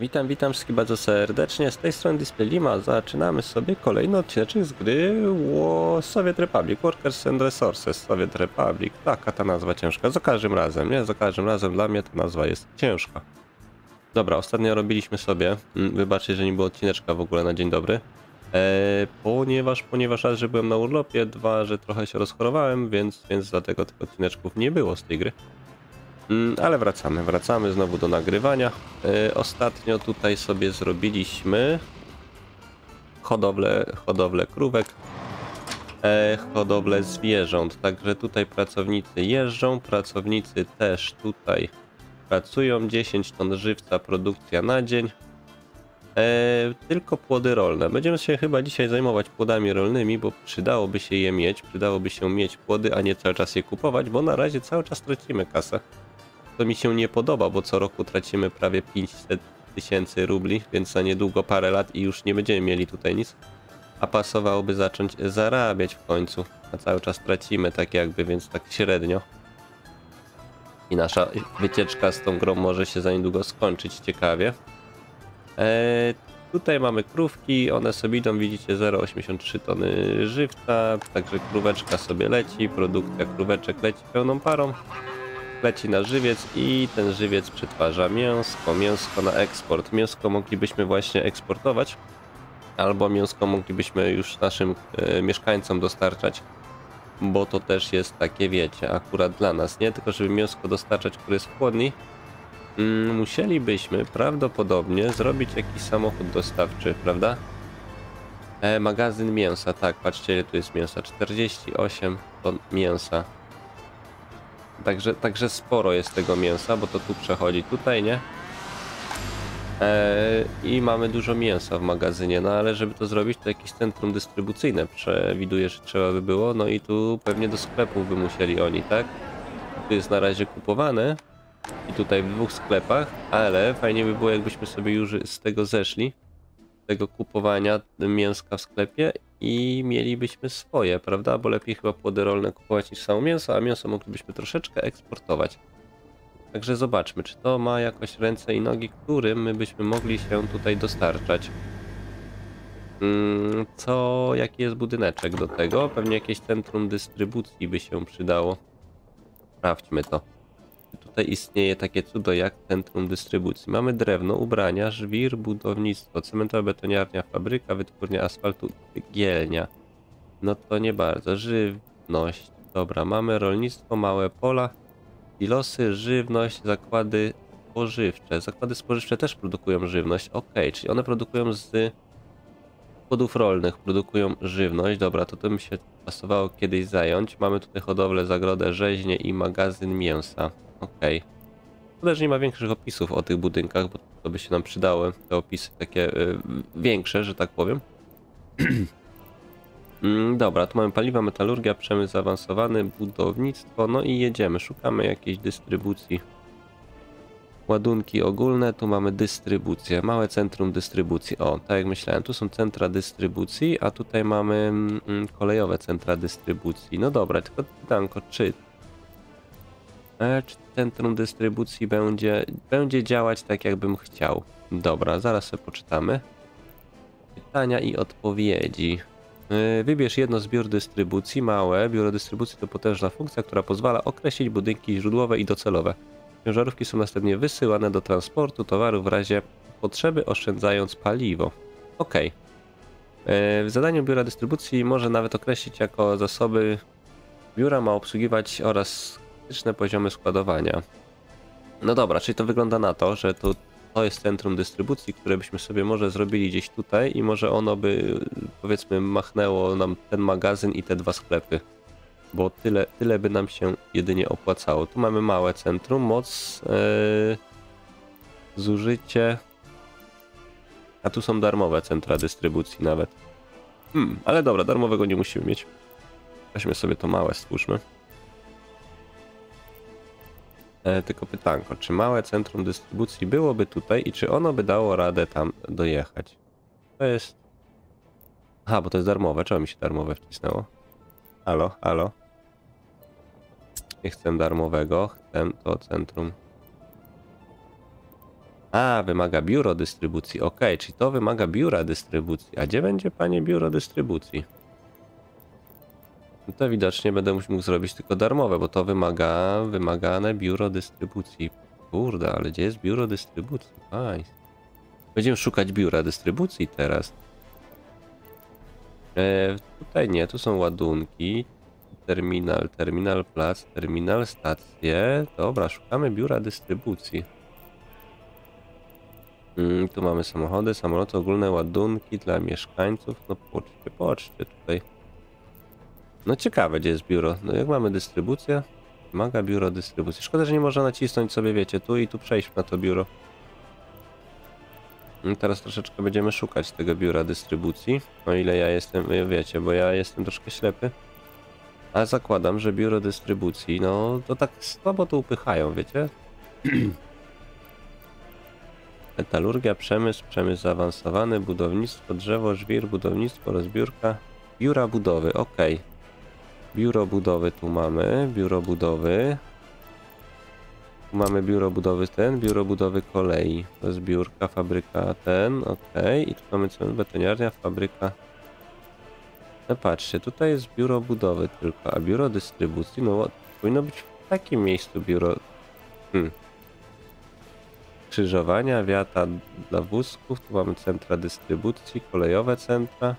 Witam, witam wszystkich bardzo serdecznie. Z tej strony Display Lima zaczynamy sobie kolejny odcinek z gry Soviet Republic, Workers and Resources Soviet Republic. Taka ta nazwa ciężka, za każdym razem, nie? Za każdym razem dla mnie ta nazwa jest ciężka. Dobra, ostatnio robiliśmy sobie, mm, wybaczcie, że nie było odcineczka w ogóle na dzień dobry, e, ponieważ, ponieważ raz, że byłem na urlopie, dwa, że trochę się rozchorowałem, więc, więc dlatego tych odcineczków nie było z tej gry. Mm, Ale wracamy, wracamy znowu do nagrywania. E, Ostatnio tutaj sobie zrobiliśmy hodowlę, hodowlę krówek, e, hodowlę zwierząt. Także tutaj pracownicy jeżdżą, pracownicy też tutaj pracują. 10 ton żywca, produkcja na dzień. E, tylko płody rolne. Będziemy się chyba dzisiaj zajmować płodami rolnymi, bo przydałoby się je mieć. Przydałoby się mieć płody, a nie cały czas je kupować, bo na razie cały czas tracimy kasę. To mi się nie podoba, bo co roku tracimy prawie 500 tysięcy rubli, więc za niedługo parę lat i już nie będziemy mieli tutaj nic. A pasowałoby zacząć zarabiać w końcu. A cały czas tracimy tak jakby, więc tak średnio. I nasza wycieczka z tą grą może się za niedługo skończyć ciekawie. Eee, tutaj mamy krówki, one sobie idą, widzicie 0,83 tony żywca, także króweczka sobie leci, produkcja króweczek leci pełną parą leci na żywiec i ten żywiec przetwarza mięsko, mięsko na eksport. Mięsko moglibyśmy właśnie eksportować, albo mięsko moglibyśmy już naszym e, mieszkańcom dostarczać, bo to też jest takie, wiecie, akurat dla nas, nie? Tylko żeby mięsko dostarczać, które jest w chłodni, mm, musielibyśmy prawdopodobnie zrobić jakiś samochód dostawczy, prawda? E, magazyn mięsa, tak, patrzcie ile tu jest mięsa, 48 ton mięsa. Także, także sporo jest tego mięsa, bo to tu przechodzi tutaj, nie? Eee, I mamy dużo mięsa w magazynie, no ale żeby to zrobić, to jakieś centrum dystrybucyjne przewiduję, że trzeba by było. No i tu pewnie do sklepów by musieli oni, tak? Tu jest na razie kupowane i tutaj w dwóch sklepach, ale fajnie by było, jakbyśmy sobie już z tego zeszli, tego kupowania mięska w sklepie i mielibyśmy swoje, prawda? Bo lepiej chyba płody rolne kupować niż samo mięso, a mięso moglibyśmy troszeczkę eksportować. Także zobaczmy, czy to ma jakoś ręce i nogi, którym my byśmy mogli się tutaj dostarczać. Mm, Co, jaki jest budyneczek do tego? Pewnie jakieś centrum dystrybucji by się przydało. Sprawdźmy to. Tutaj istnieje takie cudo jak centrum dystrybucji. Mamy drewno, ubrania, żwir, budownictwo, cementowa betoniarnia, fabryka, wytwórnia asfaltu, gielnia. No to nie bardzo. Żywność. Dobra, mamy rolnictwo, małe pola, silosy, żywność, zakłady spożywcze. Zakłady spożywcze też produkują żywność. Ok, czyli one produkują z płodów rolnych, produkują żywność. Dobra, to mi się pasowało kiedyś zająć. Mamy tutaj hodowlę, zagrodę, rzeźnię i magazyn mięsa. Okej. Okay. Też nie ma większych opisów o tych budynkach, bo to by się nam przydały. Te opisy takie y, większe, że tak powiem. Mm, Dobra, tu mamy paliwa, metalurgia, przemysł zaawansowany, budownictwo, no i jedziemy. Szukamy jakiejś dystrybucji. Ładunki ogólne, tu mamy dystrybucję, małe centrum dystrybucji. O, tak jak myślałem, tu są centra dystrybucji, a tutaj mamy mm, kolejowe centra dystrybucji. No dobra, tylko pytanko, czy czy centrum dystrybucji będzie, będzie działać tak, jakbym chciał? Dobra, zaraz sobie poczytamy. Pytania i odpowiedzi. E, Wybierz jedno z biur dystrybucji, małe. Biuro dystrybucji to potężna funkcja, która pozwala określić budynki źródłowe i docelowe. Ciężarówki są następnie wysyłane do transportu towarów w razie potrzeby, oszczędzając paliwo. Ok. W zadaniu biura dystrybucji może nawet określić jako zasoby biura ma obsługiwać oraz krytyczne poziomy składowania. No dobra, czyli to wygląda na to, że to, to jest centrum dystrybucji, które byśmy sobie może zrobili gdzieś tutaj i może ono by powiedzmy machnęło nam ten magazyn i te dwa sklepy. Bo tyle, tyle by nam się jedynie opłacało. Tu mamy małe centrum, moc, yy, zużycie, a tu są darmowe centra dystrybucji nawet. Hmm, ale dobra, darmowego nie musimy mieć. Weźmy sobie to małe, stwórzmy. E, tylko pytanko, czy małe centrum dystrybucji byłoby tutaj i czy ono by dało radę tam dojechać? To jest... Aha, bo to jest darmowe. Czemu mi się darmowe wcisnęło? Halo, halo. Nie chcę darmowego, chcę to centrum. A, wymaga biuro dystrybucji. Ok, czyli to wymaga biura dystrybucji. A gdzie będzie panie biuro dystrybucji? No to widocznie będę mógł zrobić tylko darmowe, bo to wymaga wymagane biuro dystrybucji. Kurde, ale gdzie jest biuro dystrybucji? Państw. Będziemy szukać biura dystrybucji teraz. E, tutaj nie, tu są ładunki. Terminal, terminal plac, terminal stacje. Dobra, szukamy biura dystrybucji. Mm, tu mamy samochody, samoloty, ogólne ładunki dla mieszkańców. No poczcie, poczcie tutaj. No ciekawe, gdzie jest biuro. No jak mamy dystrybucję? Wymaga biuro dystrybucji. Szkoda, że nie można nacisnąć sobie, wiecie, tu i tu przejść na to biuro. No teraz troszeczkę będziemy szukać tego biura dystrybucji. O ile ja jestem, wiecie, bo ja jestem troszkę ślepy. A zakładam, że biuro dystrybucji, no to tak słabo to upychają, wiecie? Metalurgia, przemysł, przemysł zaawansowany, budownictwo, drzewo, żwir, budownictwo, rozbiórka, biura budowy, ok. Biuro budowy tu mamy, biuro budowy. Tu mamy biuro budowy ten, biuro budowy kolei, rozbiórka, fabryka ten, ok. I tu mamy cement, betoniarnia, fabryka. No patrzcie, tutaj jest biuro budowy tylko, a biuro dystrybucji, no powinno być w takim miejscu biuro... Hmm, skrzyżowania, wiata dla wózków, tu mamy centra dystrybucji, kolejowe centra.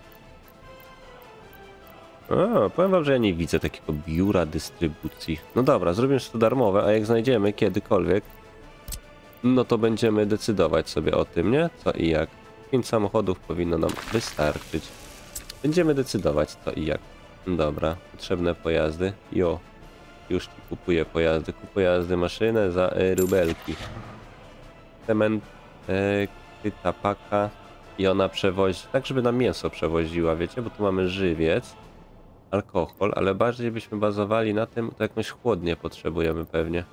O, powiem wam, że ja nie widzę takiego biura dystrybucji. No dobra, zrobimy to darmowe, a jak znajdziemy kiedykolwiek, no to będziemy decydować sobie o tym, nie? Co i jak. 5 samochodów powinno nam wystarczyć. Będziemy decydować co i jak. Dobra, potrzebne pojazdy. Jo, już ci kupuję pojazdy. Kupuję pojazdy, maszynę za y, rubelki cement, e, kryta paka i ona przewozi, tak żeby nam mięso przewoziła, wiecie, bo tu mamy żywiec, alkohol, ale bardziej byśmy bazowali na tym, to jakąś chłodnię potrzebujemy pewnie.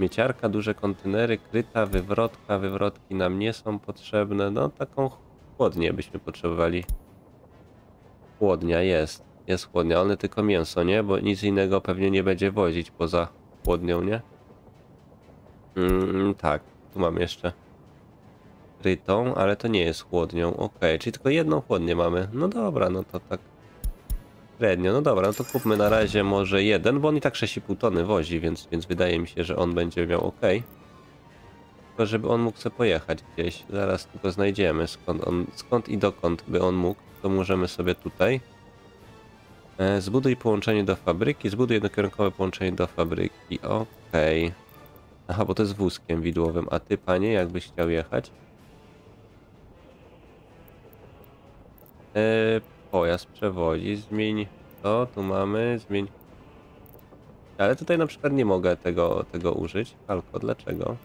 Mieciarka, duże kontenery, kryta, wywrotka, wywrotki nam nie są potrzebne, no taką chłodnię byśmy potrzebowali. Chłodnia jest, jest chłodnia, one tylko mięso, nie? Bo nic innego pewnie nie będzie wozić poza chłodnią, nie? Mm, tak. Tu mam jeszcze krytą, ale to nie jest chłodnią. Ok, czyli tylko jedną chłodnię mamy. No dobra, no to tak średnio. No dobra, no to kupmy na razie może jeden, bo on i tak 6,5 tony wozi, więc, więc wydaje mi się, że on będzie miał ok. Tylko żeby on mógł sobie pojechać gdzieś. Zaraz tylko znajdziemy skąd on, skąd i dokąd by on mógł. To możemy sobie tutaj. E, zbuduj połączenie do fabryki, zbuduj jednokierunkowe połączenie do fabryki. Okay. Aha, bo to jest wózkiem widłowym. A ty, panie, jakbyś chciał jechać? Eee, pojazd przewodzi. Zmień to, tu mamy, zmień. Ale tutaj na przykład nie mogę tego, tego użyć. Alko, dlaczego?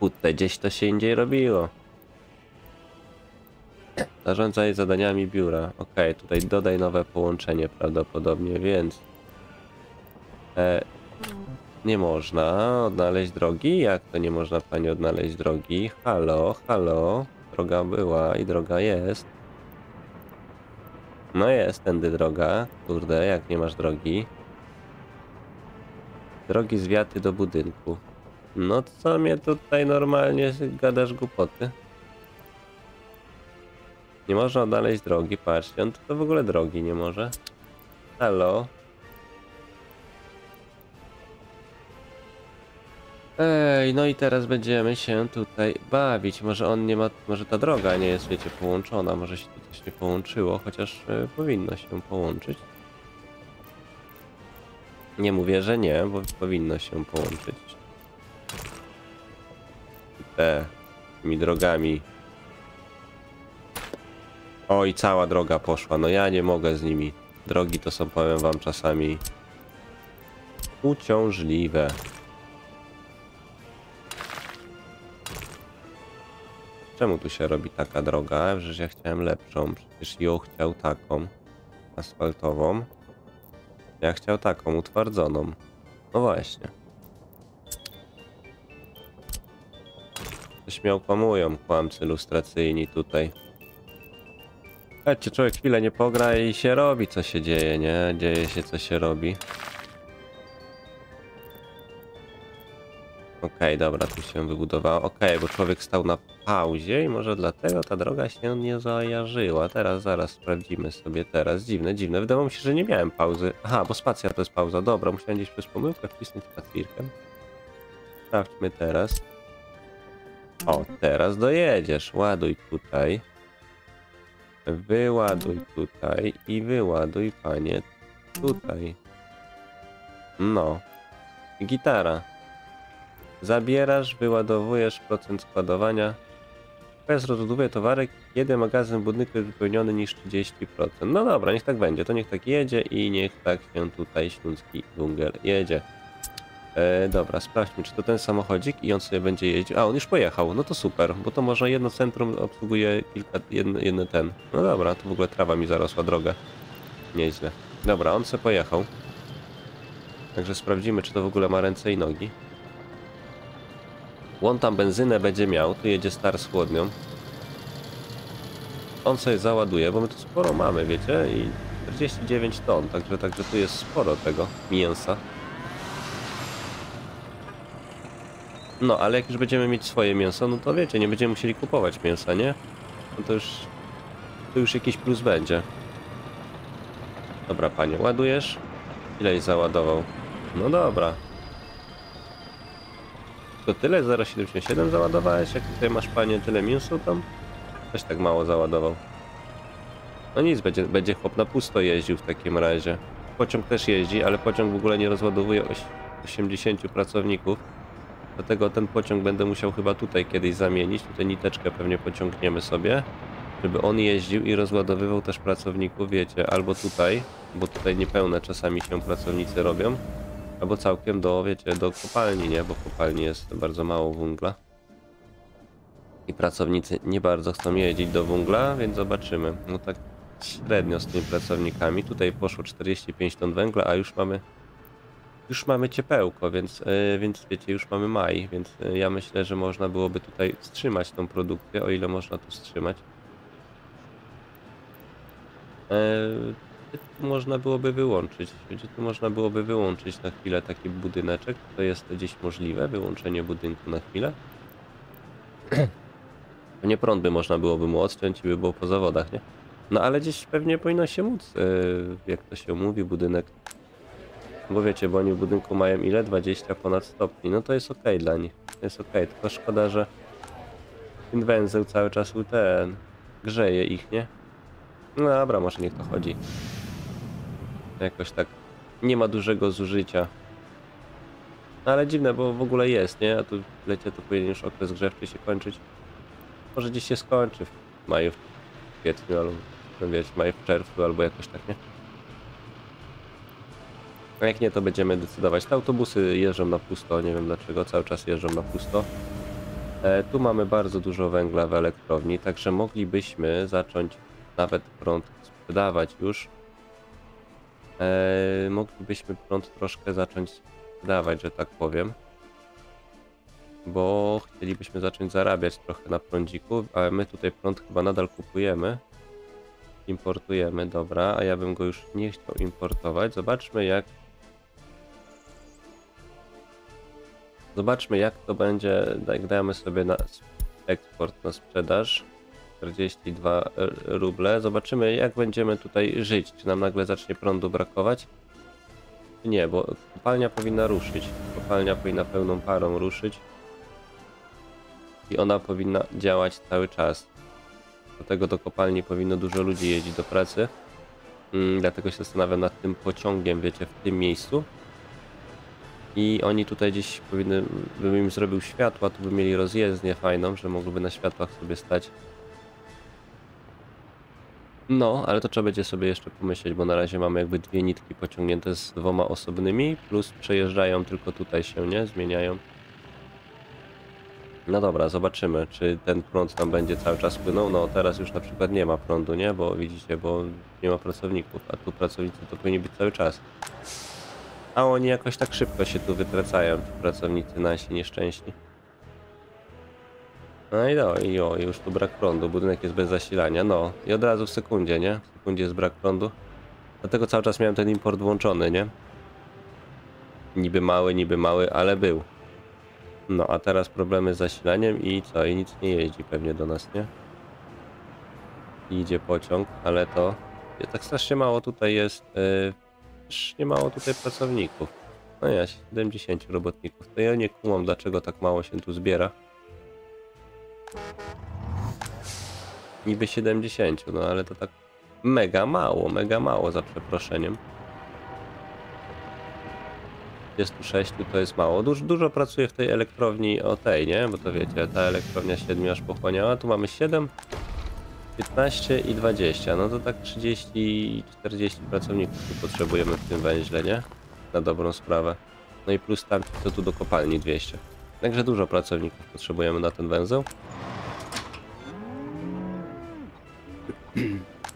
Tutaj gdzieś to się indziej robiło. Zarządzaj zadaniami biura. Ok, tutaj dodaj nowe połączenie prawdopodobnie, więc E, nie można odnaleźć drogi? Jak to nie można pani odnaleźć drogi? Halo, halo. Droga była i droga jest. No jest tędy droga. Kurde, jak nie masz drogi. Drogi zwiaty do budynku. No co mnie tutaj normalnie gadasz głupoty? Nie można odnaleźć drogi, patrzcie, on to w ogóle drogi nie może. Halo? Ej, no i teraz będziemy się tutaj bawić. Może on nie ma, może ta droga nie jest, wiecie, połączona, może się tu coś nie połączyło, chociaż y, powinno się połączyć. Nie mówię, że nie, bo powinno się połączyć. Te, tymi drogami. Oj, cała droga poszła, no ja nie mogę z nimi. Drogi to są, powiem wam, czasami uciążliwe. Czemu tu się robi taka droga? Przecież ja chciałem lepszą. Przecież ją chciał taką. Asfaltową. Ja chciał taką, utwardzoną. No właśnie. Coś mnie okłamują kłamcy lustracyjni tutaj. Chodźcie, człowiek chwilę nie pogra i się robi co się dzieje, nie? Dzieje się co się robi. Okej, dobra, tu się wybudowało. Okej, bo człowiek stał na pauzie i może dlatego ta droga się nie zajarzyła. Teraz, zaraz sprawdzimy sobie teraz. Dziwne, dziwne. Wydawało mi się, że nie miałem pauzy. Aha, bo spacja to jest pauza. Dobra, musiałem gdzieś przez pomyłkę wcisnąć spacjirkę. Sprawdźmy teraz. O, teraz dojedziesz. Ładuj tutaj. Wyładuj tutaj i wyładuj, panie, tutaj. No. Gitara. Zabierasz, wyładowujesz procent składowania. Bez rozbudowuje towary, kiedy magazyn budynku jest wypełniony niż 30%. No dobra, niech tak będzie. To niech tak jedzie i niech tak się tutaj śląski bungiel jedzie. E, dobra, sprawdźmy, czy to ten samochodzik i on sobie będzie jeździł. A, on już pojechał, no to super, bo to może jedno centrum obsługuje kilka, jedny ten. No dobra, to w ogóle trawa mi zarosła drogę. Nieźle. Dobra, on sobie pojechał. Także sprawdzimy, czy to w ogóle ma ręce i nogi. On tam benzynę będzie miał, tu jedzie star z chłodnią. On sobie załaduje, bo my tu sporo mamy, wiecie, i 49 ton, także, także tu jest sporo tego mięsa. No, ale jak już będziemy mieć swoje mięso, no to wiecie, nie będziemy musieli kupować mięsa, nie? No to już, to już jakiś plus będzie. Dobra, panie, ładujesz? Ileś załadował? No dobra. To tyle? 0,77 załadowałeś? Jak tutaj masz, panie, tyle mięsa tam? Też tak mało załadował. No nic, będzie, będzie chłop na pusto jeździł w takim razie. Pociąg też jeździ, ale pociąg w ogóle nie rozładowuje oś- 80 pracowników. Dlatego ten pociąg będę musiał chyba tutaj kiedyś zamienić. Tutaj niteczkę pewnie pociągniemy sobie, żeby on jeździł i rozładowywał też pracowników, wiecie, albo tutaj, bo tutaj niepełne czasami się pracownicy robią, albo całkiem do, wiecie, do kopalni, nie? Bo w kopalni jest bardzo mało węgla. I pracownicy nie bardzo chcą jeździć do węgla, więc zobaczymy. No tak średnio z tymi pracownikami. Tutaj poszło 45 ton węgla, a już mamy już mamy ciepełko, więc, yy, więc wiecie, już mamy maj, więc yy, ja myślę, że można byłoby tutaj wstrzymać tą produkcję, o ile można tu wstrzymać. Yy, tu można byłoby wyłączyć, gdzie tu można byłoby wyłączyć na chwilę taki budyneczek, to jest gdzieś możliwe, wyłączenie budynku na chwilę. Nie prąd by można byłoby mu odciąć i by było po zawodach, nie? No ale gdzieś pewnie powinno się móc, yy, jak to się mówi, budynek bo wiecie, bo oni w budynku mają ile? 20 ponad stopni. No to jest ok dla nich. To jest ok, tylko szkoda, że ten węzeł cały czas u ten grzeje ich, nie? No dobra, może niech to chodzi. Jakoś tak nie ma dużego zużycia. Ale dziwne, bo w ogóle jest, nie? A tu w lecie to powinien już okres grzewczy się kończyć. Może gdzieś się skończy w maju, w kwietniu, albo no wiecie, maju, w czerwcu, albo jakoś tak, nie? A jak nie, to będziemy decydować. Te autobusy jeżdżą na pusto, nie wiem dlaczego, cały czas jeżdżą na pusto. E, tu mamy bardzo dużo węgla w elektrowni, także moglibyśmy zacząć nawet prąd sprzedawać już. E, moglibyśmy prąd troszkę zacząć sprzedawać, że tak powiem. Bo chcielibyśmy zacząć zarabiać trochę na prądziku, ale my tutaj prąd chyba nadal kupujemy. Importujemy, dobra, a ja bym go już nie chciał importować. Zobaczmy jak Zobaczmy jak to będzie, jak damy sobie na eksport, na sprzedaż. 42 ruble. Zobaczymy jak będziemy tutaj żyć. Czy nam nagle zacznie prądu brakować? Nie, bo kopalnia powinna ruszyć. Kopalnia powinna pełną parą ruszyć. I ona powinna działać cały czas. Dlatego do kopalni powinno dużo ludzi jeździć do pracy. Mm, dlatego się zastanawiam nad tym pociągiem, wiecie, w tym miejscu. I oni tutaj gdzieś powinny, bym im zrobił światła, tu by mieli rozjezdnię fajną, że mogłyby na światłach sobie stać. No, ale to trzeba będzie sobie jeszcze pomyśleć, bo na razie mamy jakby dwie nitki pociągnięte z dwoma osobnymi, plus przejeżdżają tylko tutaj się, nie? Zmieniają. No dobra, zobaczymy, czy ten prąd tam będzie cały czas płynął. No teraz już na przykład nie ma prądu, nie? Bo widzicie, bo nie ma pracowników, a tu pracownicy to powinni być cały czas. A oni jakoś tak szybko się tu wytracają, ci pracownicy nasi nieszczęśni. No i no, i o, już tu brak prądu, budynek jest bez zasilania, no. I od razu w sekundzie, nie? W sekundzie jest brak prądu. Dlatego cały czas miałem ten import włączony, nie? Niby mały, niby mały, ale był. No, a teraz problemy z zasilaniem i co? I nic nie jeździ pewnie do nas, nie? I idzie pociąg, ale to... Tak strasznie mało tutaj jest... Yy, nie mało tutaj pracowników. No ja, 70 robotników. To ja nie kumam, dlaczego tak mało się tu zbiera. Niby 70, no ale to tak mega mało, mega mało za przeproszeniem. 26 to jest mało. Dużo, dużo pracuję w tej elektrowni o tej, nie? Bo to wiecie, ta elektrownia 7 aż pochłaniała. Tu mamy 7, 15 i 20. No to tak 30 i 40 pracowników tu potrzebujemy w tym węźle, nie? Na dobrą sprawę. No i plus tam, co tu do kopalni 200. Także dużo pracowników potrzebujemy na ten węzeł.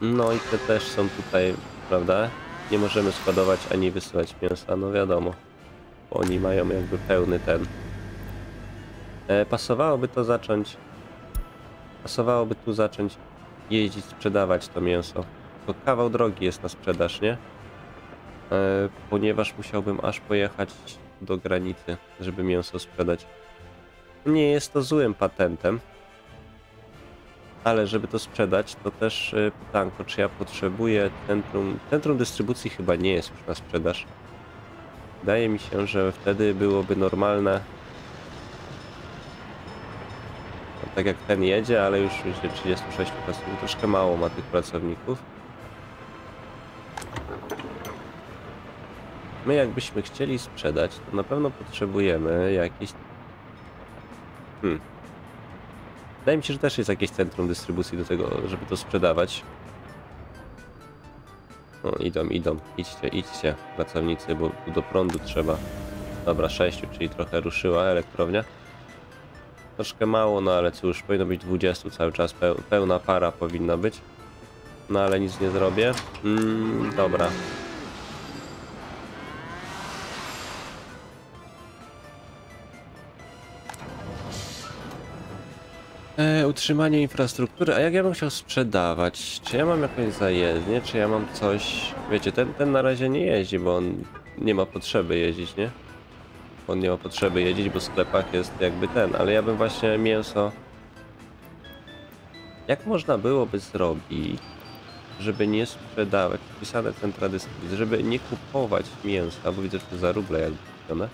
No i te też są tutaj, prawda? Nie możemy składować ani wysyłać mięsa, no wiadomo. Bo oni mają jakby pełny ten. E, pasowałoby to zacząć. Pasowałoby tu zacząć jeździć, sprzedawać to mięso. To kawał drogi jest na sprzedaż, nie? E, ponieważ musiałbym aż pojechać do granicy, żeby mięso sprzedać. Nie jest to złym patentem, ale żeby to sprzedać, to też y, pytanko, czy ja potrzebuję centrum... Centrum dystrybucji chyba nie jest już na sprzedaż. Wydaje mi się, że wtedy byłoby normalne... No, tak jak ten jedzie, ale już się 36 pracowników, troszkę mało ma tych pracowników. My jakbyśmy chcieli sprzedać, to na pewno potrzebujemy jakieś... Hmm, Wydaje mi się, że też jest jakieś centrum dystrybucji do tego, żeby to sprzedawać. No, idą, idą. Idźcie, idźcie, pracownicy, bo do prądu trzeba. Dobra, 6, czyli trochę ruszyła elektrownia. Troszkę mało, no ale cóż, powinno być 20 cały czas, pełna para powinna być. No ale nic nie zrobię. Mm, dobra, E, utrzymanie infrastruktury, a jak ja bym chciał sprzedawać? Czy ja mam jakąś zajezdnię, czy ja mam coś... Wiecie, ten, ten na razie nie jeździ, bo on nie ma potrzeby jeździć, nie? On nie ma potrzeby jeździć, bo w sklepach jest jakby ten, ale ja bym właśnie mięso... Jak można byłoby zrobić, żeby nie sprzedawać, wpisane centra dystrybucji, żeby nie kupować mięsa, bo widzę, że to za ruble jakby kupione,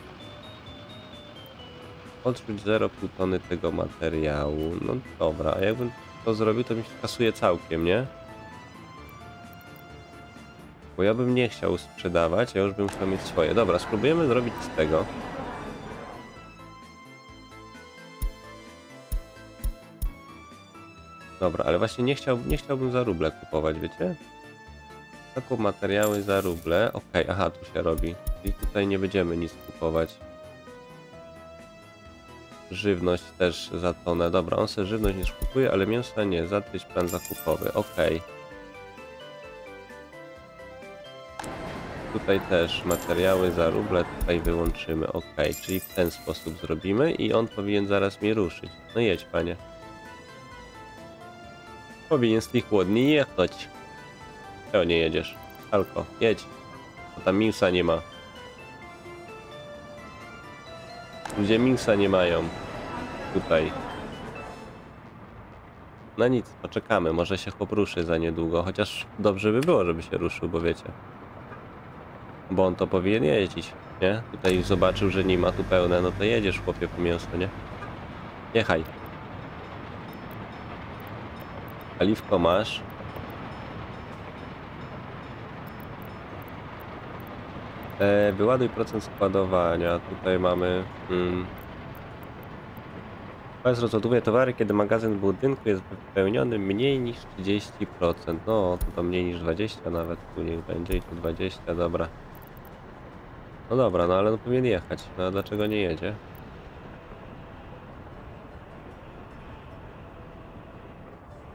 Odrzuć 0,5 tony tego materiału. No dobra, a jakbym to zrobił, to mi się kasuje całkiem, nie? Bo ja bym nie chciał sprzedawać, ja już bym chciał mieć swoje. Dobra, spróbujemy zrobić z tego. Dobra, ale właśnie nie, chciał, nie chciałbym za ruble kupować, wiecie? Taką materiały za ruble. Okej, okay, aha, tu się robi. Czyli tutaj nie będziemy nic kupować. Żywność też za tonę. Dobra, on sobie żywność nie kupuje, ale mięsa nie. Zatryć plan zakupowy. Ok. Tutaj też materiały za ruble tutaj wyłączymy. Ok, czyli w ten sposób zrobimy i on powinien zaraz mnie ruszyć. No jedź, panie. Powinien z tych chłodni jechać. Czego nie jedziesz? Alko, jedź. Bo tam mięsa nie ma. Ludzie mięsa nie mają. Tutaj. No nic, poczekamy. Może się chłop ruszy za niedługo. Chociaż dobrze by było, żeby się ruszył, bo wiecie. Bo on to powinien jeździć, nie? Tutaj zobaczył, że nie ma tu pełne, no to jedziesz chłopie po mięso, nie? Jechaj. Paliwko masz. E, wyładuj procent składowania. Tutaj mamy... Mm, Państwo rozładowuje towary, kiedy magazyn budynku jest wypełniony mniej niż 30%. No, to, to mniej niż 20 nawet. Tu niech będzie i tu 20, dobra. No dobra, no ale no powinien jechać. No a dlaczego nie jedzie?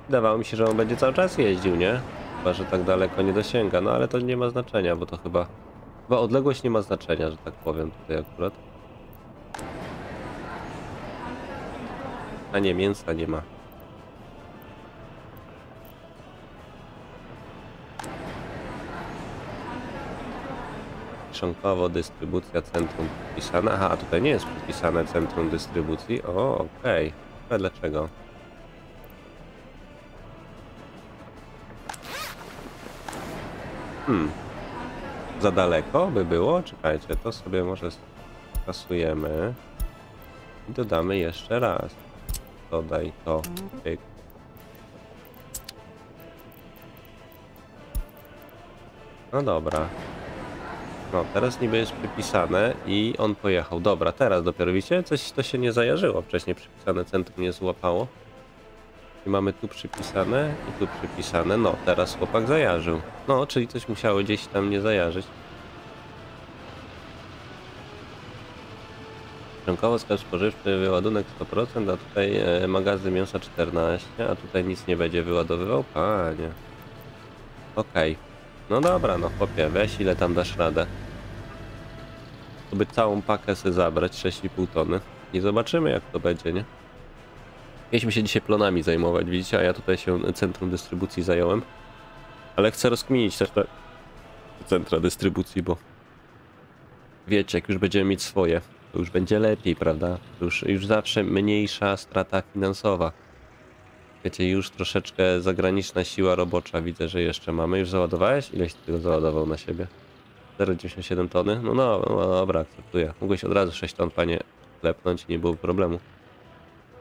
Wydawało mi się, że on będzie cały czas jeździł, nie? Chyba, że tak daleko nie dosięga. No ale to nie ma znaczenia, bo to chyba... Chyba odległość nie ma znaczenia, że tak powiem tutaj akurat. A nie, mięsa nie ma. Trzonkowo, dystrybucja, centrum przypisane. Aha, a tutaj nie jest przypisane centrum dystrybucji. O, okej. A dlaczego? Hmm. Za daleko by było? Czekajcie, to sobie może skasujemy. I dodamy jeszcze raz. Dodaj to. No dobra. No, teraz niby jest przypisane i on pojechał. Dobra, teraz dopiero widzicie, coś to się nie zajarzyło. Wcześniej przypisane centrum nie złapało. Mamy tu przypisane i tu przypisane. No, teraz chłopak zajarzył. No, czyli coś musiało gdzieś tam nie zajarzyć. Rynkowo sklep spożywczy, wyładunek 100%, a tutaj e, magazyn mięsa 14, a tutaj nic nie będzie wyładowywał? Panie. Okej. No dobra, no chłopie, weź ile tam dasz radę. To by całą pakę sobie zabrać, 6,5 tony. I zobaczymy jak to będzie, nie? Mieliśmy się dzisiaj plonami zajmować, widzicie, a ja tutaj się centrum dystrybucji zająłem. Ale chcę rozkminić też te centra dystrybucji, bo wiecie, jak już będziemy mieć swoje, to już będzie lepiej, prawda? Już, już zawsze mniejsza strata finansowa. Wiecie, już troszeczkę zagraniczna siła robocza widzę, że jeszcze mamy. Już załadowałeś? Ileś ty tego załadował na siebie? 0,97 tony? No, no, no dobra, akceptuję. Mogłeś od razu 6 ton, panie, klepnąć nie było problemu.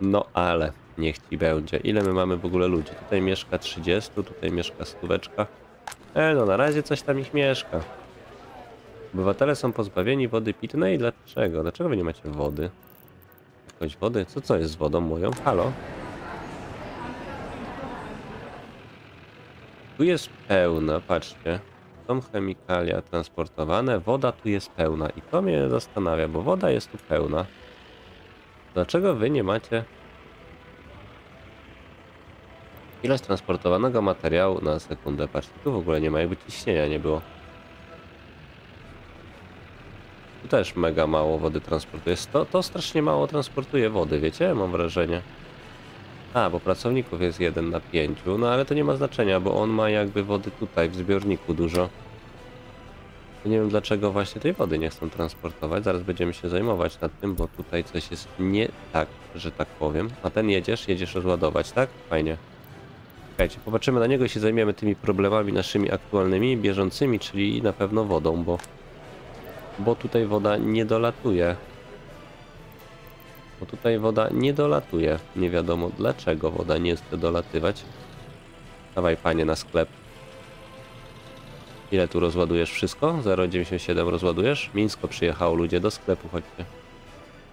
No ale niech ci będzie. Ile my mamy w ogóle ludzi? Tutaj mieszka 30, tutaj mieszka stóweczka. E, no na razie coś tam ich mieszka. Obywatele są pozbawieni wody pitnej. Dlaczego? Dlaczego wy nie macie wody? Jakoś wody? Co co jest z wodą moją? Halo? Tu jest pełna, patrzcie. Są chemikalia transportowane, woda tu jest pełna. I to mnie zastanawia, bo woda jest tu pełna. Dlaczego wy nie macie ilość transportowanego materiału na sekundę? Patrzcie, tu w ogóle nie ma, jakby ciśnienia nie było. Tu też mega mało wody transportuje. To, to strasznie mało transportuje wody, wiecie? Mam wrażenie. A, bo pracowników jest jeden na pięciu, no ale to nie ma znaczenia, bo on ma jakby wody tutaj w zbiorniku dużo. Nie wiem dlaczego właśnie tej wody nie chcą transportować. Zaraz będziemy się zajmować nad tym, bo tutaj coś jest nie tak, że tak powiem. A ten jedziesz, jedziesz rozładować, tak? Fajnie. Czekajcie, popatrzymy na niego i się zajmiemy tymi problemami naszymi aktualnymi, bieżącymi, czyli na pewno wodą, bo, bo tutaj woda nie dolatuje. Bo tutaj woda nie dolatuje. Nie wiadomo dlaczego woda nie chce dolatywać. Dawaj panie na sklep. Ile tu rozładujesz wszystko? 0,97 rozładujesz? Mińsko przyjechało ludzie do sklepu, chodźcie.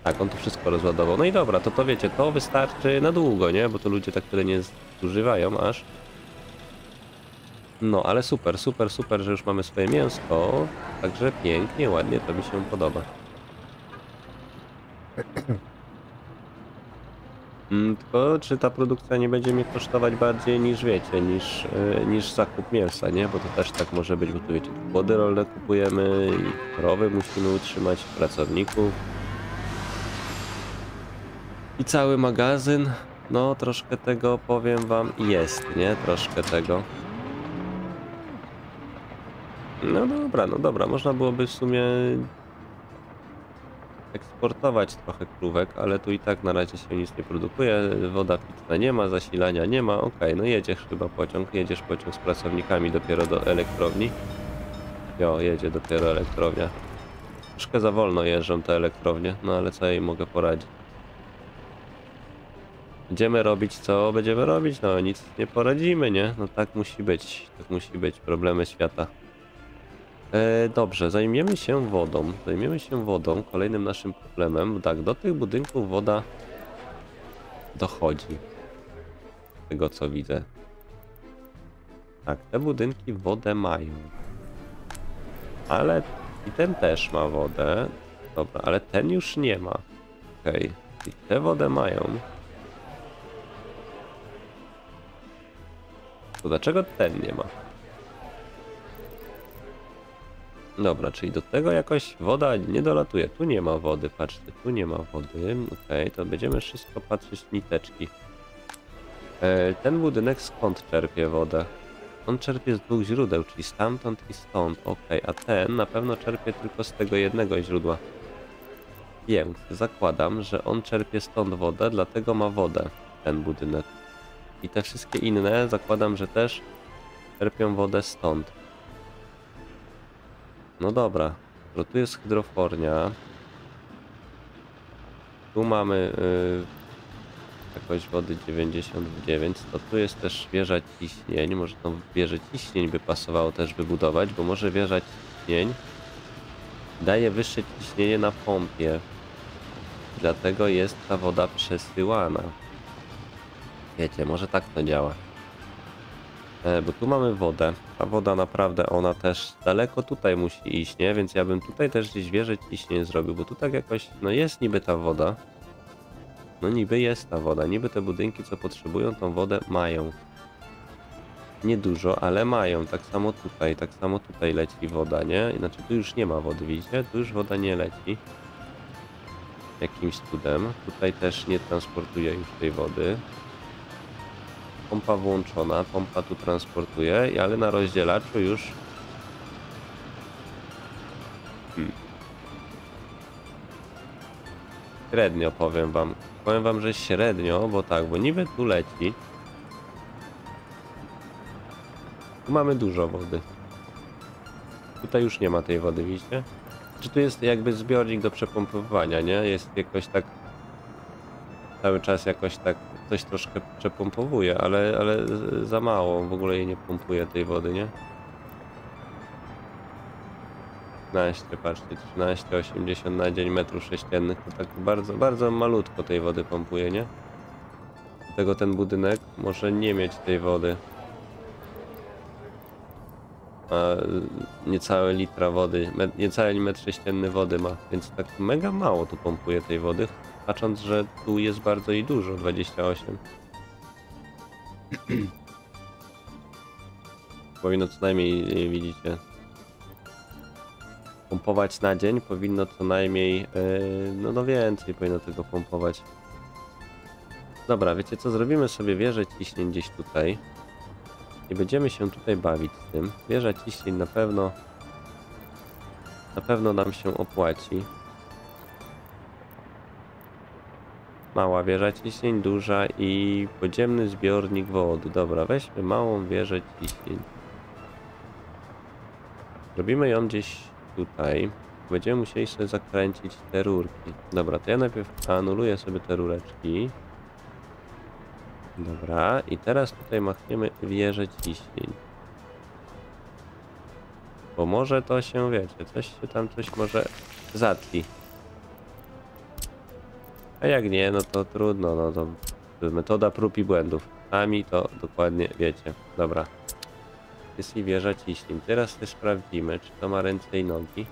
Tak, on tu wszystko rozładował. No i dobra, to to wiecie, to wystarczy na długo, nie? Bo to ludzie tak tyle nie zużywają aż. No, ale super, super, super, że już mamy swoje mięsko. Także pięknie, ładnie, to mi się podoba. Mm, Tylko czy ta produkcja nie będzie mnie kosztować bardziej niż wiecie, niż, yy, niż zakup mięsa, nie? Bo to też tak może być, bo tu wiecie, płody rolne kupujemy i krowy musimy utrzymać, pracowników. I cały magazyn, no troszkę tego powiem wam jest, nie? Troszkę tego. No dobra, no dobra, można byłoby w sumie eksportować trochę krówek, ale tu i tak na razie się nic nie produkuje, woda pitna nie ma, zasilania nie ma, okej, no jedziesz chyba pociąg, jedziesz pociąg z pracownikami dopiero do elektrowni. Jo, jedzie dopiero elektrownia. Troszkę za wolno jeżdżą te elektrownie, no ale co jej mogę poradzić. Będziemy robić co będziemy robić, no nic nie poradzimy, nie? No tak musi być, tak musi być, problemy świata. E, dobrze, zajmiemy się wodą. Zajmiemy się wodą. Kolejnym naszym problemem. Tak, do tych budynków woda dochodzi. Z tego co widzę. Tak, te budynki wodę mają. Ale i ten też ma wodę. Dobra, ale ten już nie ma. Okej. I te wodę mają. To dlaczego ten nie ma? Dobra, czyli do tego jakoś woda nie dolatuje. Tu nie ma wody, patrzcie, tu nie ma wody. Okej, to będziemy wszystko patrzeć niteczki. E, ten budynek skąd czerpie wodę? On czerpie z dwóch źródeł, czyli stamtąd i stąd. Ok, a ten na pewno czerpie tylko z tego jednego źródła. Więc zakładam, że on czerpie stąd wodę, dlatego ma wodę ten budynek. I te wszystkie inne zakładam, że też czerpią wodę stąd. No dobra, to tu jest hydrofornia. Tu mamy yy, jakość wody 99, to tu jest też wieża ciśnień. Może tą wieżę ciśnień by pasowało też wybudować, bo może wieża ciśnień daje wyższe ciśnienie na pompie. Dlatego jest ta woda przesyłana. Wiecie, może tak to działa. E, bo tu mamy wodę. Ta woda naprawdę, ona też daleko tutaj musi iść, nie? Więc ja bym tutaj też gdzieś wieżę ciśnień zrobił, bo tu tak jakoś, no jest niby ta woda. No niby jest ta woda, niby te budynki, co potrzebują tą wodę, mają. Niedużo, ale mają. Tak samo tutaj, tak samo tutaj leci woda, nie? Znaczy tu już nie ma wody, widzicie? Tu już woda nie leci. Jakimś cudem. Tutaj też nie transportuje już tej wody pompa włączona, pompa tu transportuje, ale na rozdzielaczu już... Hmm. Średnio powiem wam. Powiem wam, że średnio, bo tak, bo niby tu leci. Tu mamy dużo wody. Tutaj już nie ma tej wody, widzicie? Czy tu jest jakby zbiornik do przepompowywania, nie? Jest jakoś tak cały czas jakoś tak coś troszkę przepompowuje, ale, ale za mało, w ogóle jej nie pompuje tej wody, nie? 13, patrzcie, 13,80 na dzień metrów sześciennych, to tak bardzo, bardzo malutko tej wody pompuje, nie? Dlatego ten budynek może nie mieć tej wody. A niecałe litra wody, niecałe metr sześcienny wody ma, więc tak mega mało tu pompuje tej wody. Patrząc, że tu jest bardzo i dużo, 28. Powinno co najmniej, widzicie, pompować na dzień, powinno co najmniej, yy, no, no więcej powinno tego pompować. Dobra, wiecie co, zrobimy sobie wieżę ciśnień gdzieś tutaj. I będziemy się tutaj bawić z tym. Wieża ciśnień na pewno, na pewno nam się opłaci. Mała wieża ciśnień, duża i podziemny zbiornik wody. Dobra, weźmy małą wieżę ciśnień. Robimy ją gdzieś tutaj. Będziemy musieli sobie zakręcić te rurki. Dobra, to ja najpierw anuluję sobie te rureczki. Dobra, i teraz tutaj machniemy wieżę ciśnień. Bo może to się, wiecie, coś się tam, coś może zatli. A jak nie, no to trudno, no to metoda prób i błędów. Sami to dokładnie wiecie. Dobra. Jest i wieża ciśnij. Teraz też sprawdzimy, czy to ma ręce i nogi.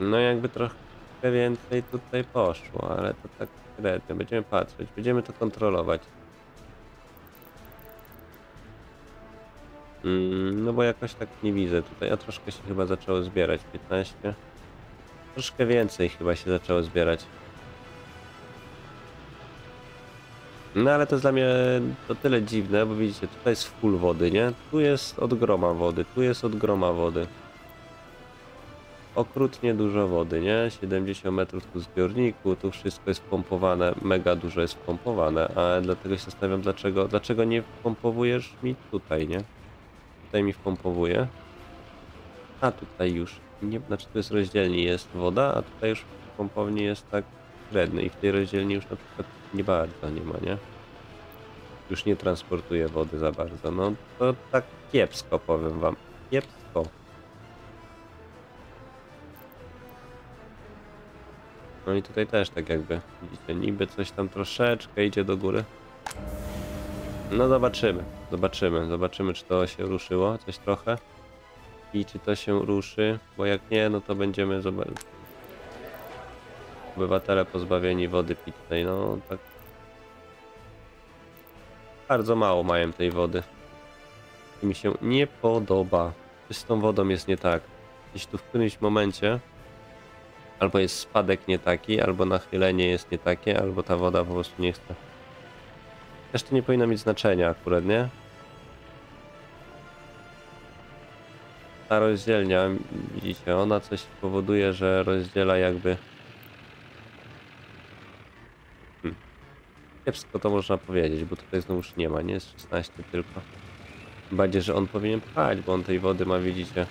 No jakby trochę więcej tutaj poszło, ale to tak średnio. Będziemy patrzeć, będziemy to kontrolować. Mm, no bo jakoś tak nie widzę tutaj, a troszkę się chyba zaczęło zbierać. 15. Troszkę więcej chyba się zaczęło zbierać. No ale to jest dla mnie to tyle dziwne, bo widzicie, tutaj jest full wody, nie? Tu jest od groma wody, tu jest od groma wody. Okrutnie dużo wody, nie? 70 metrów tu zbiorniku, tu wszystko jest pompowane, mega dużo jest pompowane, a dlatego się zastanawiam, dlaczego, dlaczego nie pompowujesz mi tutaj, nie? Tutaj mi wpompowuje. A tutaj już nie, znaczy tu jest rozdzielnie jest woda, a tutaj już w pompowni jest tak średnio i w tej rozdzielni już na przykład nie bardzo nie ma, nie? Już nie transportuje wody za bardzo. No to tak kiepsko powiem wam. Kiepsko. No i tutaj też tak jakby, widzicie, niby coś tam troszeczkę idzie do góry. No zobaczymy, zobaczymy, zobaczymy czy to się ruszyło, coś trochę i czy to się ruszy, bo jak nie, no to będziemy zobaczyć. Obywatele pozbawieni wody pitnej, no tak. Bardzo mało mają tej wody. I mi się nie podoba. Coś z tą wodą jest nie tak. Gdzieś tu w którymś momencie albo jest spadek nie taki, albo nachylenie jest nie takie, albo ta woda po prostu nie chce. Też to nie powinno mieć znaczenia akurat, nie? Ta rozdzielnia, widzicie, ona coś powoduje, że rozdziela jakby... Hmm. Kiepsko to można powiedzieć, bo tutaj znowuż nie ma, nie jest 16 tylko. Bardziej, że on powinien pchać, bo on tej wody ma, widzicie.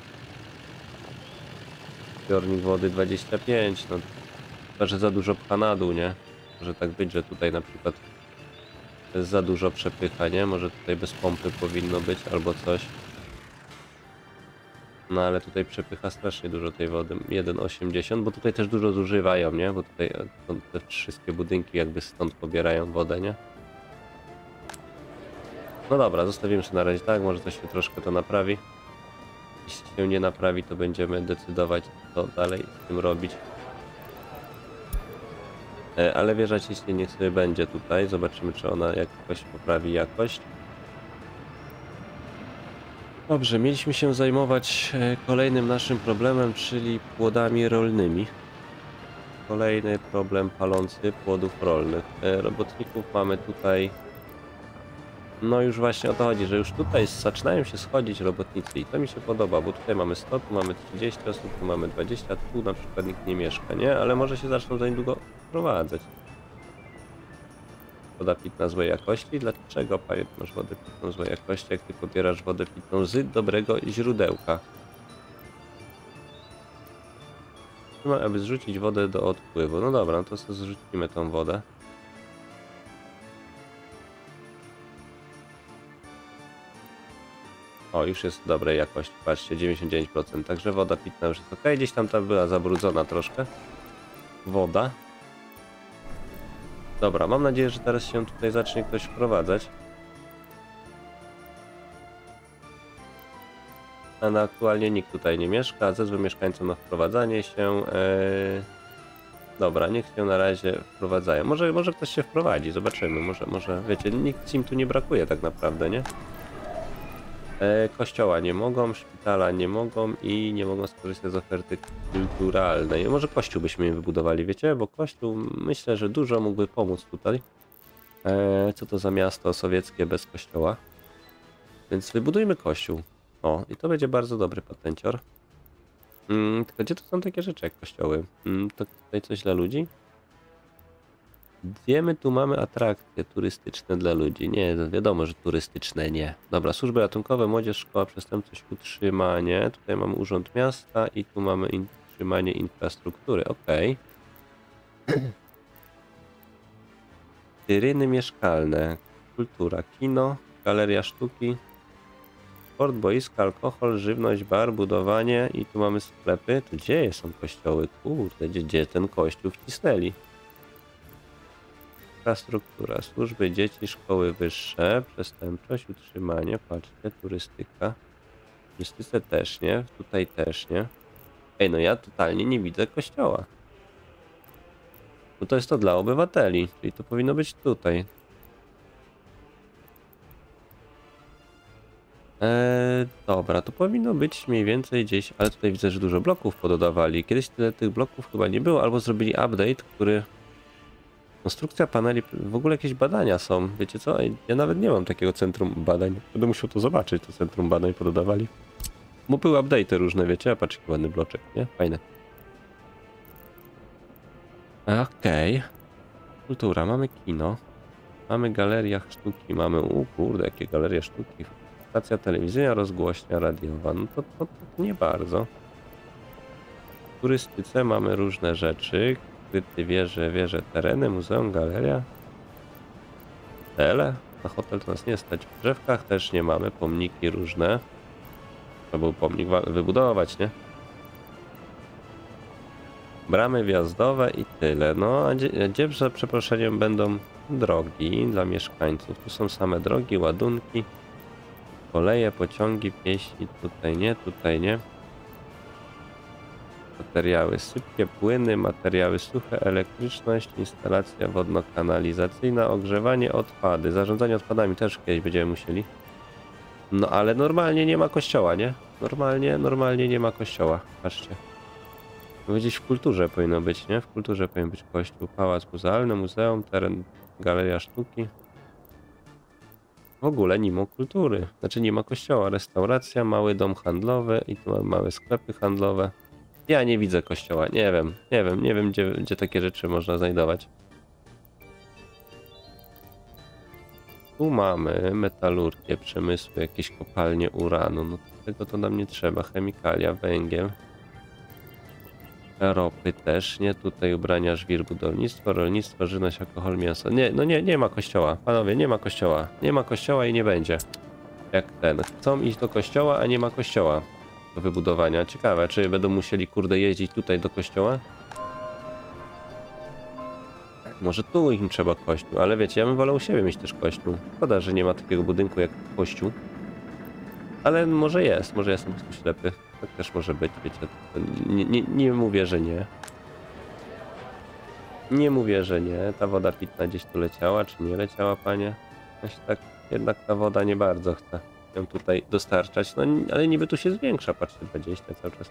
Zbiornik wody 25, no chyba, że za dużo pcha na dół, nie? Może tak być, że tutaj na przykład za dużo przepycha, nie? Może tutaj bez pompy powinno być albo coś. No ale tutaj przepycha strasznie dużo tej wody, 1,80, bo tutaj też dużo zużywają, nie? Bo tutaj e, te wszystkie budynki jakby stąd pobierają wodę, nie? No dobra, zostawimy się na razie tak, może coś się troszkę to naprawi. Jeśli się nie naprawi, to będziemy decydować, co dalej z tym robić. E, Ale wieża ciśnień niech sobie będzie tutaj. Zobaczymy, czy ona jakoś poprawi jakość. Dobrze, mieliśmy się zajmować e, kolejnym naszym problemem, czyli płodami rolnymi. Kolejny problem palący płodów rolnych. E, Robotników mamy tutaj. No już właśnie o to chodzi, że już tutaj zaczynają się schodzić robotnicy i to mi się podoba, bo tutaj mamy 100, tu mamy 30 osób, tu mamy 20, tu na przykład nikt nie mieszka, nie? Ale może się zaczną za niedługo wprowadzać. Woda pitna złej jakości? Dlaczego masz wodę pitną złej jakości, jak ty pobierasz wodę pitną z dobrego źródełka? Trzeba, aby zrzucić wodę do odpływu. No dobra, no to sobie zrzucimy tą wodę. O, już jest dobrej jakości, patrzcie, 99%, także woda pitna już jest ok. Gdzieś tam ta była zabrudzona troszkę. Woda. Dobra, mam nadzieję, że teraz się tutaj zacznie ktoś wprowadzać. Ale aktualnie nikt tutaj nie mieszka, zezwól mieszkańcom na wprowadzanie się. Eee... Dobra, niech się na razie wprowadzają. Może, może ktoś się wprowadzi, zobaczymy. Może, może, wiecie, nikt im tu nie brakuje tak naprawdę, nie? E, kościoła nie mogą, szpitala nie mogą i nie mogą skorzystać z oferty kulturalnej. Może kościół byśmy im wybudowali, wiecie? Bo kościół myślę, że dużo mógłby pomóc tutaj. E, co to za miasto sowieckie bez kościoła? Więc wybudujmy kościół. O, i to będzie bardzo dobry patencior. Mm, tylko gdzie to są takie rzeczy jak kościoły? Mm, to tutaj coś dla ludzi? Gdzie my tu mamy atrakcje turystyczne dla ludzi? Nie, wiadomo, że turystyczne nie. Dobra, służby ratunkowe, młodzież, szkoła, przestępczość, utrzymanie. Tutaj mamy urząd miasta i tu mamy in utrzymanie infrastruktury. Okej. Tyryny mieszkalne, kultura, kino, galeria sztuki, sport, boiska, alkohol, żywność, bar, budowanie i tu mamy sklepy. To gdzie są kościoły? Kurde, gdzie, gdzie ten kościół wcisnęli? Infrastruktura, służby dzieci, szkoły wyższe, przestępczość, utrzymanie, patrzcie, turystyka. Turystyce też nie, tutaj też nie. Ej, no ja totalnie nie widzę kościoła. No to jest to dla obywateli, czyli to powinno być tutaj. Eee, dobra, to powinno być mniej więcej gdzieś, ale tutaj widzę, że dużo bloków pododawali. Kiedyś tyle tych bloków chyba nie było, albo zrobili update, który Konstrukcja paneli, w ogóle jakieś badania są. Wiecie co? Ja nawet nie mam takiego centrum badań. Będę musiał to zobaczyć, to centrum badań pododawali. Bo były update'y różne, wiecie? A patrz, ładny bloczek, nie? Fajne. Okej. Okay. Kultura, mamy kino. Mamy galeria sztuki, mamy... U kurde, jakie galerie sztuki. Stacja telewizyjna, rozgłośnia radiowa. No to, to, to nie bardzo. W turystyce mamy różne rzeczy skryty, wieże, wieże, tereny, muzeum, galeria. Tele? Na hotel to nas nie stać. W drzewkach też nie mamy, pomniki różne. Trzeba był pomnik wybudować, nie? Bramy wjazdowe i tyle. No, a gdzie, gdzie za przeproszeniem będą drogi dla mieszkańców? Tu są same drogi, ładunki, koleje, pociągi, pieśni. Tutaj nie, tutaj nie materiały sypkie, płyny, materiały suche, elektryczność, instalacja wodno-kanalizacyjna, ogrzewanie, odpady. Zarządzanie odpadami też kiedyś będziemy musieli. No ale normalnie nie ma kościoła, nie? Normalnie, normalnie nie ma kościoła. Patrzcie. Gdzieś w kulturze powinno być, nie? W kulturze powinien być kościół, pałac muzealny, muzeum, teren, galeria sztuki. W ogóle nie ma kultury. Znaczy nie ma kościoła. Restauracja, mały dom handlowy i tu mamy małe sklepy handlowe. Ja nie widzę kościoła. Nie wiem. Nie wiem. Nie wiem, gdzie, gdzie takie rzeczy można znajdować. Tu mamy metalurgię, przemysły, jakieś kopalnie uranu. No tego to nam nie trzeba. Chemikalia, węgiel. Ropy też, nie? Tutaj ubrania, żwir, budownictwo, rolnictwo, żywność, alkohol, mięso. Nie, no nie, nie ma kościoła. Panowie, nie ma kościoła. Nie ma kościoła i nie będzie. Jak ten. Chcą iść do kościoła, a nie ma kościoła do wybudowania. Ciekawe, czy będą musieli, kurde, jeździć tutaj do kościoła? Może tu im trzeba kościół, ale wiecie, ja bym wolał u siebie mieć też kościół. Szkoda, że nie ma takiego budynku jak kościół. Ale może jest, może jestem po prostu ślepy. Tak też może być, wiecie. Nie, nie, nie mówię, że nie. Nie mówię, że nie. Ta woda pitna gdzieś tu leciała, czy nie leciała, panie? Ja się tak, jednak ta woda nie bardzo chce ją tutaj dostarczać. No, ale niby tu się zwiększa, patrzcie, 20 cały czas.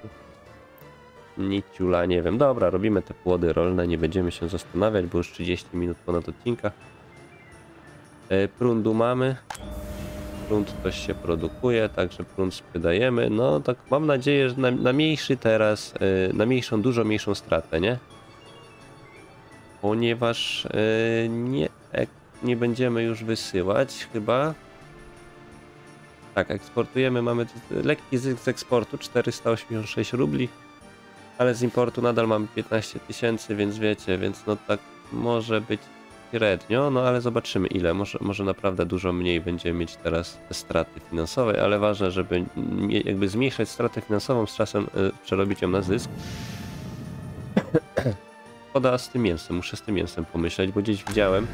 Niciula, nie wiem. Dobra, robimy te płody rolne, nie będziemy się zastanawiać, bo już 30 minut ponad odcinka. E, prundu mamy. Prąd też się produkuje, także prąd sprzedajemy. No tak mam nadzieję, że na, na mniejszy teraz, yy, na mniejszą, dużo mniejszą stratę, nie? Ponieważ yy, nie, nie będziemy już wysyłać chyba. Tak, eksportujemy, mamy lekki zysk z eksportu, 486 rubli, ale z importu nadal mamy 15 tysięcy, więc wiecie, więc no tak może być średnio, no ale zobaczymy ile. Może, może naprawdę dużo mniej będziemy mieć teraz straty finansowej, ale ważne, żeby jakby zmniejszać stratę finansową, z czasem y, przerobić ją na zysk. Poda z tym mięsem, muszę z tym mięsem pomyśleć, bo gdzieś widziałem,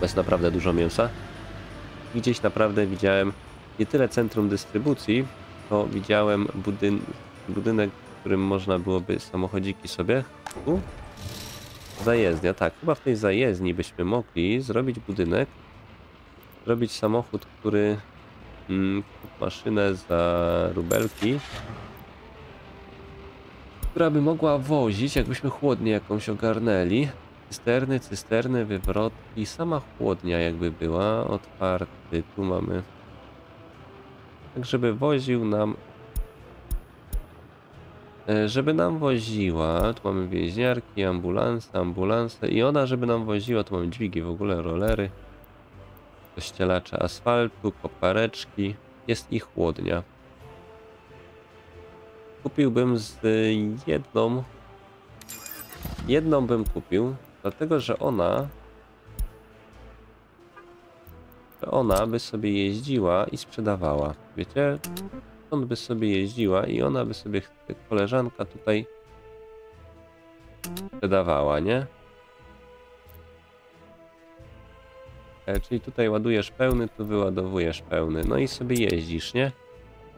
bo jest naprawdę dużo mięsa, gdzieś naprawdę widziałem nie tyle centrum dystrybucji, to widziałem budyn budynek, w którym można byłoby samochodziki sobie tu Zajezdnia, tak. Chyba w tej zajezdni byśmy mogli zrobić budynek, zrobić samochód, który mm, maszynę za rubelki, która by mogła wozić, jakbyśmy chłodnię jakąś ogarnęli. Cysterny, cysterny, wywrotki, sama chłodnia jakby była, otwarty, tu mamy. Tak, żeby woził nam E, żeby nam woziła, tu mamy więźniarki, ambulanse, ambulanse i ona, żeby nam woziła, tu mamy dźwigi, w ogóle rolery, pościelacze asfaltu, kopareczki, jest ich chłodnia. Kupiłbym z jedną, jedną bym kupił, dlatego, że ona, ona by sobie jeździła i sprzedawała, wiecie? stąd by sobie jeździła i ona by sobie, koleżanka tutaj sprzedawała, nie? E, czyli tutaj ładujesz pełny, tu wyładowujesz pełny. No i sobie jeździsz, nie?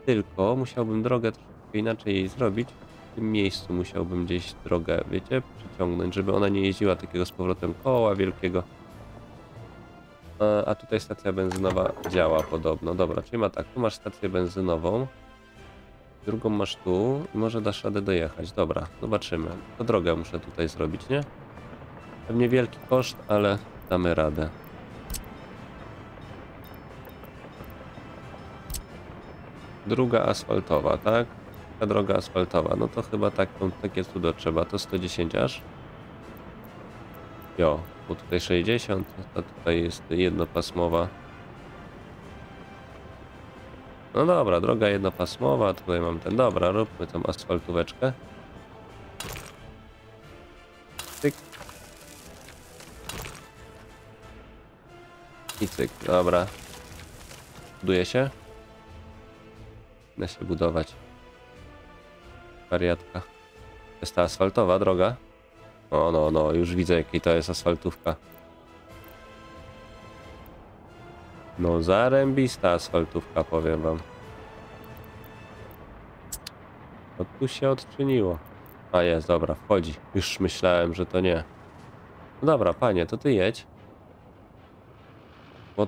Tylko musiałbym drogę troszkę inaczej jej zrobić. W tym miejscu musiałbym gdzieś drogę, wiecie, przyciągnąć, żeby ona nie jeździła takiego z powrotem koła wielkiego. A tutaj stacja benzynowa działa podobno. Dobra, czyli ma tak, tu masz stację benzynową. Drugą masz tu i może dasz radę dojechać. Dobra, zobaczymy. To drogę muszę tutaj zrobić, nie? Pewnie wielki koszt, ale damy radę. Druga asfaltowa, tak? Ta droga asfaltowa, no to chyba taką, takie cudo trzeba. To 110 aż. Jo, bo tutaj 60, to tutaj jest jednopasmowa. No dobra, droga jednopasmowa, tutaj mam ten, dobra, róbmy tą asfaltóweczkę. Cyk. I cyk, dobra. Buduje się? Da się budować. Wariatka. Jest ta asfaltowa droga? O, no, no, już widzę jakiej to jest asfaltówka. No zarębista asfaltówka, powiem wam. No tu się odczyniło. A jest, dobra, wchodzi. Już myślałem, że to nie. No dobra, panie, to ty jedź. Bo...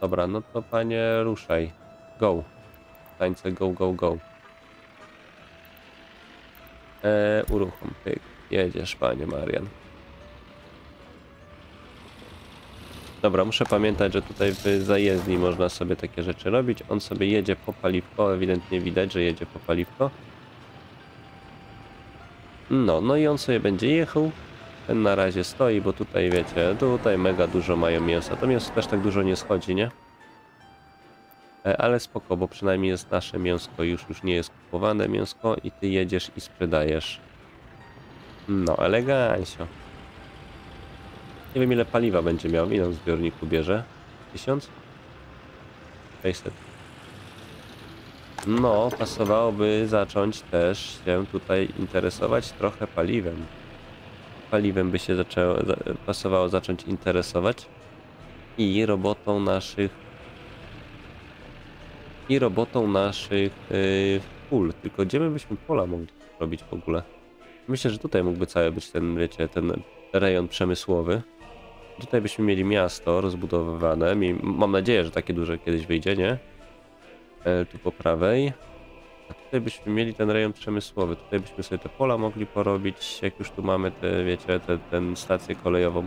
Dobra, no to panie ruszaj. Go. Tańce go, go, go. Eee, uruchom, pyk. Jedziesz, panie Marian. Dobra, muszę pamiętać, że tutaj w zajezdni można sobie takie rzeczy robić. On sobie jedzie po paliwko, ewidentnie widać, że jedzie po paliwko. No, no i on sobie będzie jechał. Ten na razie stoi, bo tutaj wiecie, tutaj mega dużo mają mięsa. To mięso też tak dużo nie schodzi, nie? E, Ale spoko, bo przynajmniej jest nasze mięsko, już, już nie jest kupowane mięsko i ty jedziesz i sprzedajesz. No, elegancio. Nie wiem ile paliwa będzie miał, ile w zbiorniku bierze? 1000? 600. No, pasowałoby zacząć też się tutaj interesować trochę paliwem. Paliwem by się zaczęło, za- pasowało zacząć interesować i robotą naszych i robotą naszych yy, pól. Tylko gdzie my byśmy pola mogli robić w ogóle? Myślę, że tutaj mógłby cały być ten, wiecie, ten rejon przemysłowy. Tutaj byśmy mieli miasto rozbudowywane. Mam nadzieję, że takie duże kiedyś wyjdzie, nie? E, tu po prawej. A tutaj byśmy mieli ten rejon przemysłowy. Tutaj byśmy sobie te pola mogli porobić, jak już tu mamy te, wiecie, te, ten stację kolejową.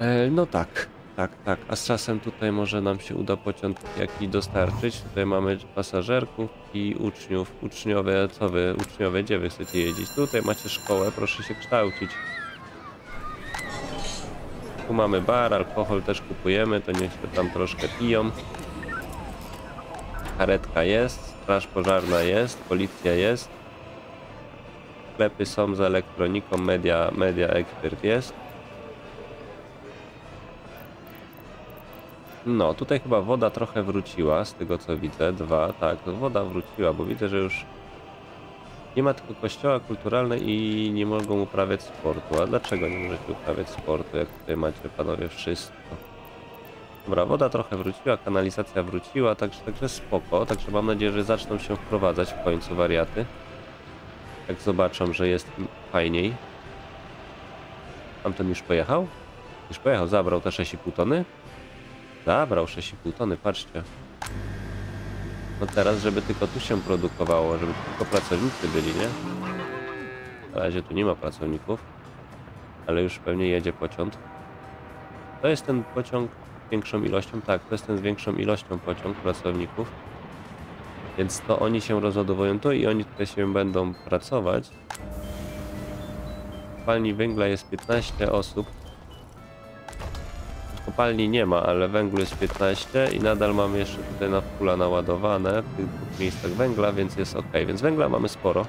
E, no tak, tak, tak. A z czasem tutaj może nam się uda pociąg jakiś dostarczyć. Tutaj mamy pasażerków i uczniów. Uczniowie, co wy, uczniowie, gdzie wy chcecie jeździć? Tutaj macie szkołę, proszę się kształcić. Tu mamy bar, alkohol też kupujemy, to niech się tam troszkę piją. Karetka jest, straż pożarna jest, policja jest. Sklepy są z elektroniką, media, media ekspert jest. No, tutaj chyba woda trochę wróciła, z tego co widzę. Dwa, tak, woda wróciła, bo widzę, że już nie ma tylko kościoła kulturalne i nie mogą uprawiać sportu. A dlaczego nie możecie uprawiać sportu, jak tutaj macie panowie wszystko? Dobra, woda trochę wróciła, kanalizacja wróciła, także, także spoko. Także mam nadzieję, że zaczną się wprowadzać w końcu wariaty. Jak zobaczą, że jest fajniej. Tamten już pojechał? Już pojechał, zabrał te 6,5 tony? Zabrał 6,5 tony, patrzcie. No teraz, żeby tylko tu się produkowało, żeby tylko pracownicy byli, nie? Na razie tu nie ma pracowników, ale już pewnie jedzie pociąg. To jest ten pociąg z większą ilością? Tak, to jest ten z większą ilością pociąg pracowników. Więc to oni się rozładowują tu i oni tutaj się będą pracować. W kopalni węgla jest 15 osób. Kopalni nie ma, ale węglu jest 15 i nadal mamy jeszcze tutaj na pula naładowane w tych dwóch miejscach węgla, więc jest ok. Więc węgla mamy sporo.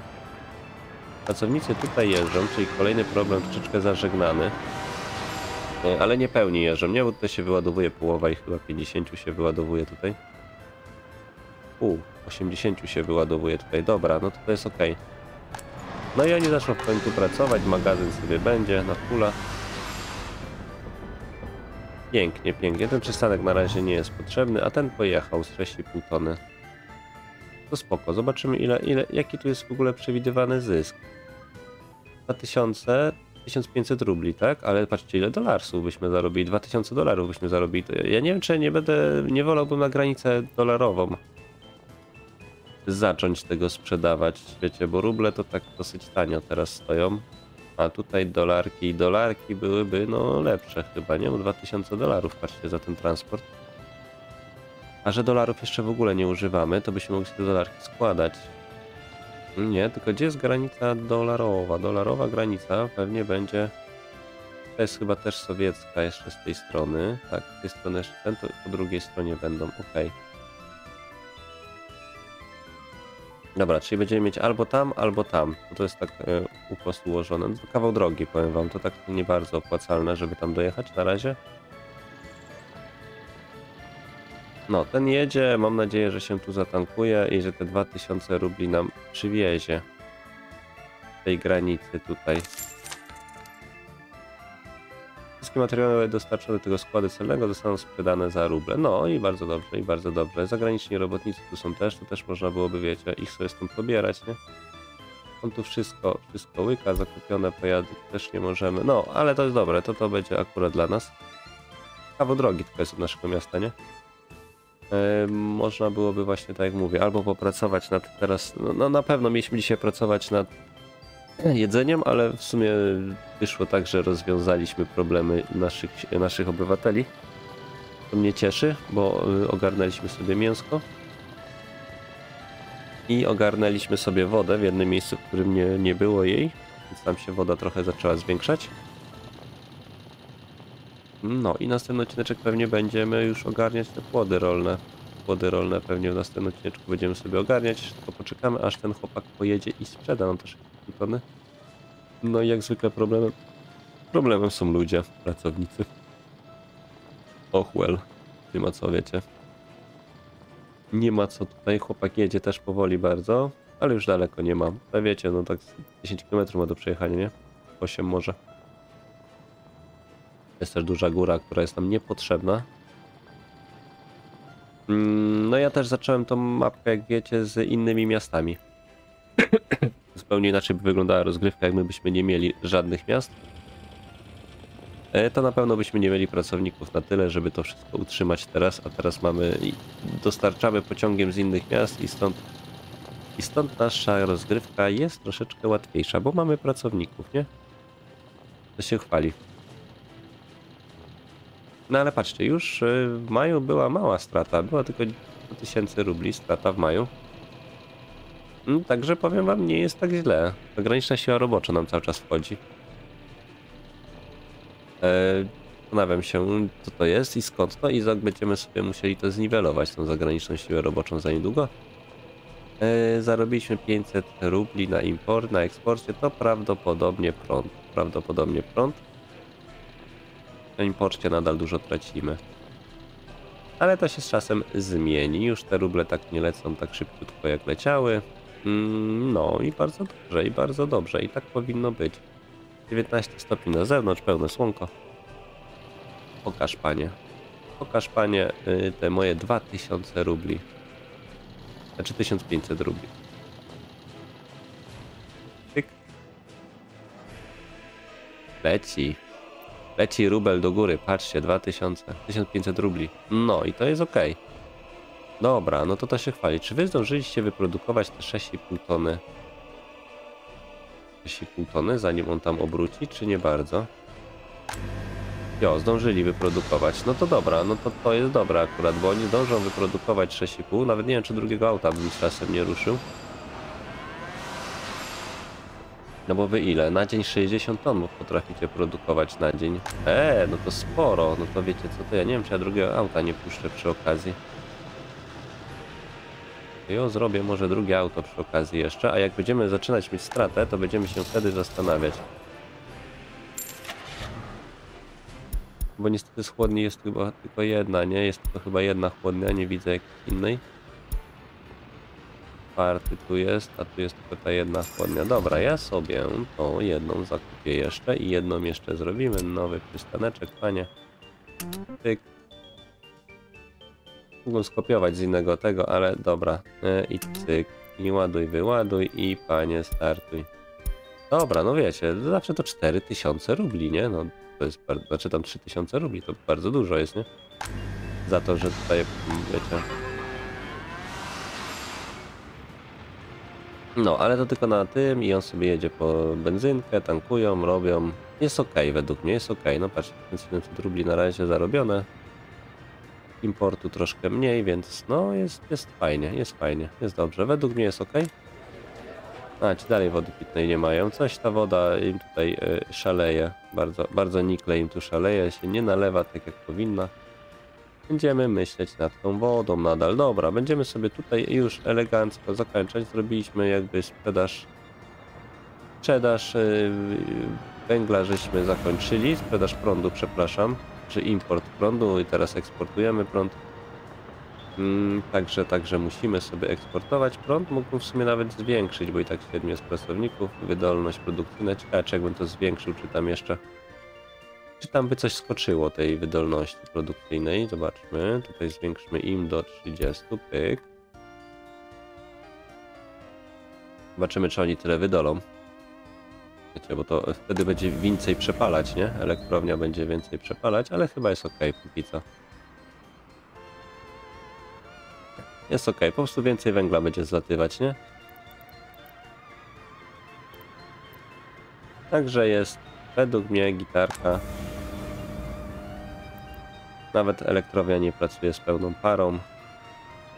Pracownicy tutaj jeżdżą, czyli kolejny problem troszeczkę zażegnany. Ale nie pełni jeżdżą, nie? Bo tutaj się wyładowuje połowa i chyba 50 się wyładowuje tutaj. Pół, 80 się wyładowuje tutaj. Dobra, no to to jest ok. No i oni zaczną w końcu pracować, magazyn sobie będzie na pula. Pięknie, pięknie. Ten przystanek na razie nie jest potrzebny, a ten pojechał z 6,5 tony. To spoko. Zobaczymy ile, ile, jaki tu jest w ogóle przewidywany zysk. 2000, 1500 rubli, tak? Ale patrzcie ile dolarsów byśmy zarobili. 2000 dolarów byśmy zarobili. Ja nie wiem czy nie będę, nie wolałbym na granicę dolarową zacząć tego sprzedawać, wiecie, bo ruble to tak dosyć tanio teraz stoją. A tutaj dolarki i dolarki byłyby no lepsze chyba, nie? Bo 2000 dolarów patrzcie za ten transport. A że dolarów jeszcze w ogóle nie używamy, to byśmy mogli te dolarki składać. Nie, tylko gdzie jest granica dolarowa? Dolarowa granica pewnie będzie... To jest chyba też sowiecka jeszcze z tej strony. Tak, z tej strony jeszcze ten, to po drugiej stronie będą, okej. Dobra, czyli będziemy mieć albo tam, albo tam. To jest tak e, ukos ułożone. No to kawał drogi, powiem wam. To tak nie bardzo opłacalne, żeby tam dojechać na razie. No, ten jedzie. Mam nadzieję, że się tu zatankuje i że te 2000 rubli nam przywiezie. Tej granicy tutaj. Wszystkie materiały dostarczone do tego składu celnego zostaną sprzedane za ruble. No i bardzo dobrze, i bardzo dobrze. Zagraniczni robotnicy tu są też, to też można byłoby, wiecie, ich sobie stąd pobierać, nie? On tu wszystko, wszystko łyka, zakupione pojazdy też nie możemy. No, ale to jest dobre, to to będzie akurat dla nas. Kawał drogi tylko jest od naszego miasta, nie? E, można byłoby właśnie, tak jak mówię, albo popracować nad teraz, no, no na pewno mieliśmy dzisiaj pracować nad jedzeniem, ale w sumie wyszło tak, że rozwiązaliśmy problemy naszych, naszych obywateli. To mnie cieszy, bo y, ogarnęliśmy sobie mięsko i ogarnęliśmy sobie wodę w jednym miejscu, w którym nie, nie było jej, więc tam się woda trochę zaczęła zwiększać. No i następny odcineczek pewnie będziemy już ogarniać te płody rolne. Płody rolne pewnie w następnym odcineczku będziemy sobie ogarniać, tylko poczekamy aż ten chłopak pojedzie i sprzeda nam też No i jak zwykle problemem, problemem są ludzie, pracownicy. Och well, nie ma co wiecie. Nie ma co tutaj, chłopak jedzie też powoli bardzo, ale już daleko nie mam. Ale wiecie, no tak 10 km ma do przejechania, nie? 8 może. Jest też duża góra, która jest nam niepotrzebna. Mm, No ja też zacząłem tą mapkę, jak wiecie, z innymi miastami. Zupełnie inaczej by wyglądała rozgrywka, jak my byśmy nie mieli żadnych miast. E, To na pewno byśmy nie mieli pracowników na tyle, żeby to wszystko utrzymać teraz, a teraz mamy dostarczamy pociągiem z innych miast i stąd i stąd nasza rozgrywka jest troszeczkę łatwiejsza, bo mamy pracowników, nie? To się chwali. No ale patrzcie, już y, w maju była mała strata, była tylko 1000 rubli strata w maju. Mm, Także powiem wam, nie jest tak źle. Zagraniczna siła robocza nam cały czas wchodzi. Eee, Zastanawiam się, co to jest i skąd to i będziemy sobie musieli to zniwelować, tą zagraniczną siłę roboczą za niedługo. Eee, Zarobiliśmy 500 rubli na import, na eksporcie, to prawdopodobnie prąd. Prawdopodobnie prąd. Na imporcie nadal dużo tracimy. Ale to się z czasem zmieni. Już te ruble tak nie lecą tak szybciutko jak leciały. Mm, No i bardzo dobrze, i bardzo dobrze. I tak powinno być. 19 stopni na zewnątrz, pełne słonko. Pokaż panie. Pokaż panie y, te moje 2000 rubli. Znaczy 1500 rubli. Tyk. Leci. Leci rubel do góry, patrzcie, 2000, 1500 rubli. No i to jest ok. Dobra, no to to się chwali. Czy wy zdążyliście wyprodukować te 6,5 tony? 6,5 tony, zanim on tam obróci, czy nie bardzo? Jo, zdążyli wyprodukować. No to dobra, no to to jest dobre akurat, bo oni zdążą wyprodukować 6,5. Nawet nie wiem, czy drugiego auta bym czasem nie ruszył. No bo wy ile? Na dzień 60 ton potraficie produkować na dzień. Eee, no to sporo. No to wiecie co to ja nie wiem, czy ja drugiego auta nie puszczę przy okazji. Jo, zrobię może drugie auto przy okazji jeszcze, a jak będziemy zaczynać mieć stratę, to będziemy się wtedy zastanawiać. Bo niestety z chłodni jest chyba tylko jedna, nie? Jest to chyba jedna chłodnia, nie widzę jakiej innej. Czwarty tu jest, a tu jest tylko ta jedna chłodnia. Dobra, ja sobie tą jedną zakupię jeszcze i jedną jeszcze zrobimy. Nowy przystaneczek, panie. Tyk. Mogłem skopiować z innego tego, ale dobra. E, I cyk. I ładuj, wyładuj i panie startuj. Dobra, no wiecie, zawsze to 4000 rubli, nie? No to jest bardzo, znaczy tam 3000 rubli, to bardzo dużo jest, nie? Za to, że tutaj, wiecie... No, ale to tylko na tym i on sobie jedzie po benzynkę, tankują, robią. Jest ok, według mnie jest ok. No patrz, 1700 rubli na razie zarobione. Importu troszkę mniej, więc no jest, jest fajnie, jest fajnie, jest dobrze. Według mnie jest ok. A, ci dalej wody pitnej nie mają. Coś ta woda im tutaj y, szaleje. Bardzo, bardzo nikle im tu szaleje, się nie nalewa tak jak powinna. Będziemy myśleć nad tą wodą nadal. Dobra, będziemy sobie tutaj już elegancko zakończać. Zrobiliśmy jakby sprzedaż sprzedaż yy, węgla żeśmy zakończyli. Sprzedaż prądu, przepraszam. Czy import prądu i teraz eksportujemy prąd. Mm, także, także musimy sobie eksportować prąd. Mógłbym w sumie nawet zwiększyć, bo i tak średnio jest pracowników. Wydolność produkcyjna. Ciekawe, czy jakbym to zwiększył, czy tam jeszcze czy tam by coś skoczyło tej wydolności produkcyjnej? Zobaczmy. Tutaj zwiększmy im do 30. Pyk. Zobaczymy, czy oni tyle wydolą. Wiecie, bo to wtedy będzie więcej przepalać, nie? Elektrownia będzie więcej przepalać, ale chyba jest ok póki co. Jest ok, po prostu więcej węgla będzie zlatywać, nie? Także jest według mnie gitarka. Nawet elektrownia nie pracuje z pełną parą.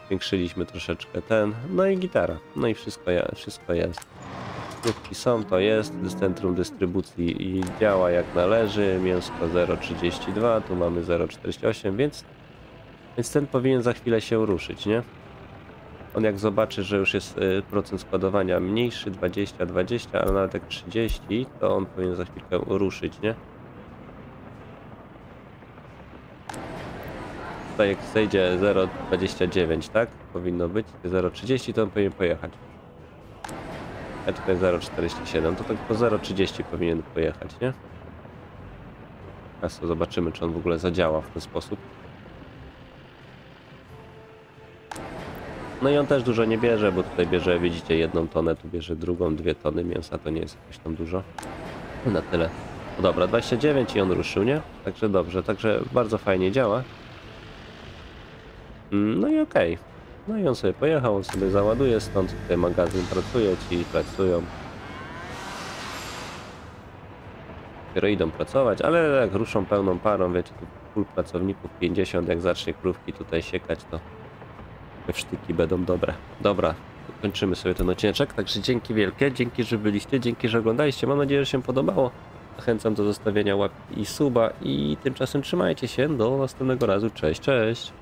Zwiększyliśmy troszeczkę ten. No i gitara. No i wszystko, wszystko jest. Krówki są, to jest. Centrum dystrybucji i działa jak należy. Mięsko 0,32, tu mamy 0,48, więc, więc ten powinien za chwilę się ruszyć, nie? On jak zobaczy, że już jest y, procent składowania mniejszy, 20, 20, ale nawet jak 30, to on powinien za chwilkę ruszyć, nie? Tutaj jak zejdzie 0,29, tak? Powinno być 0,30, to on powinien pojechać. A tutaj 0,47, to tak po 0,30 powinien pojechać, nie? Teraz to zobaczymy, czy on w ogóle zadziała w ten sposób. No i on też dużo nie bierze, bo tutaj bierze, widzicie, jedną tonę, tu bierze drugą, dwie tony mięsa, to nie jest jakoś tam dużo. Na tyle. No dobra, 29 i on ruszył, nie? Także dobrze, także bardzo fajnie działa. Mm, No i okej. No i on sobie pojechał, on sobie załaduje, stąd tutaj magazyn pracuje, ci pracują. Dopiero idą pracować, ale jak ruszą pełną parą, wiecie, tu full pracowników 50, jak zacznie krówki tutaj siekać, to sztyki będą dobre. Dobra, kończymy sobie ten odcineczek, także dzięki wielkie, dzięki, że byliście, dzięki, że oglądaliście. Mam nadzieję, że się podobało. Zachęcam do zostawienia łapki i suba i tymczasem trzymajcie się, do następnego razu, cześć, cześć!